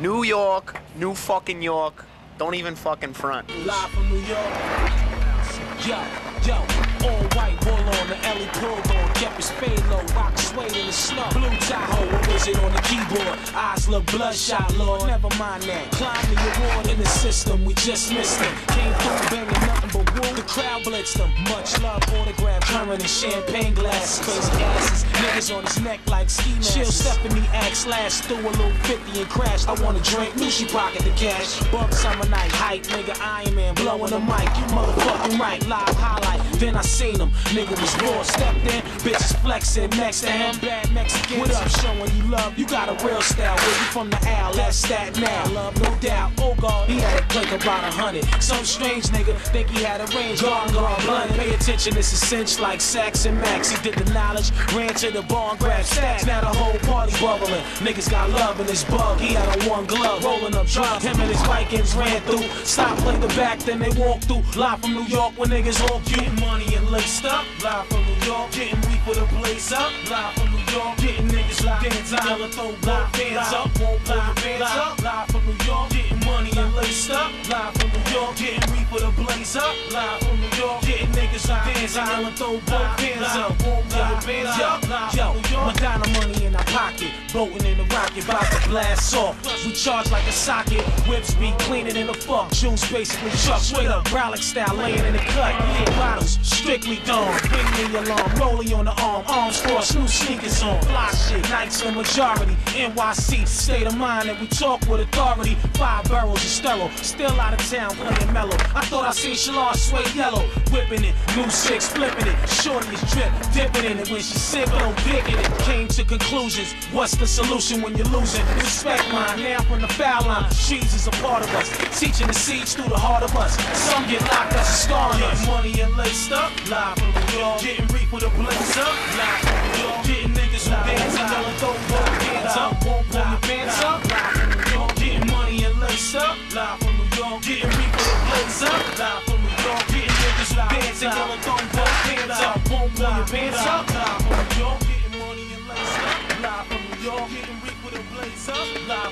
New York, New fucking York. Don't even fucking front. Live from New York. Yo, yo, all white wool on the Ellie low, rock suede in the snow. Blue Tahoe, wizard on the keyboard. Eyes look bloodshot, Lord. Never mind that. Climb the award in the system, we just missed him. Came through banging nothing but wool. The crowd blitzed him. Much love, autograph, current and champagne glasses. Crazy asses, niggas on his neck like ski masks. Chill Stephanie axe slash threw a little 50 and crashed. I want to drink, knew she pocket the cash. Bug summer night, hype, nigga, Iron Man, blowing the mic. You motherfucking right, live highlight. Then I seen him, nigga was raw. Stepped in, bitches flexing next to him. Bad Mexican, what up, showing you love. You got a real style, where you from the Al, that's that now. Love, no doubt. Oh God, he had a click about a hundred. Some strange nigga think he had a range. Gone, gone, blunt. Pay attention, it's a cinch like Sax and Max. He did the knowledge, ran to the bar grabbed stacks. Now the whole party bubbling. Niggas got love in his bug. He had on one glove, rolling up drugs. Him and his Vikings ran through. Stop, play the back, then they walk through. Live from New York when niggas all getting money and laced up. Live from New York, getting with a blaze up. Live from New York, getting niggas like dance out. Yellow throw both hands up, won't pull your pants up. Live from New York, getting money and laced up. Live from New York, getting weak with a blaze up. Live from New York, getting niggas like dance out. Yellow throw both hands up, won't pull your pants up. Boating in the rocket, about to blast off. We charge like a socket, whips be cleaner than a fuck. Juice basically chuck, straight up brolic style, laying in the cut. Bottles strictly done, ring me alarm, rolling on the arm, arms crossed, new sneakers on. Fly shit, nights in majority, NYC, state of mind, and we talk with authority. Five barrels of sterile, still out of town, playing mellow. I thought I seen Shalon sway yellow, whipping it, new six, flipping it. Shorty is drip, dipping in it when she sick, no digging it. Came to conclusions, what's the solution when you're losing? Respect mine, now from the foul line. Streets is a part of us, teaching the seeds through the heart of us. Some get locked, that's a scar on us. Money and laced up, live from New York. Getting reap with a blaze up, live from New York. Getting niggas who dance and yelling, throw both hands up. Won't pull your pants up, live from New York. Getting money and laced up, live from New York. Getting reap with a blaze up, live from New York. Getting niggas who dance and yelling, throw both hands up. Won't pull your pants up, live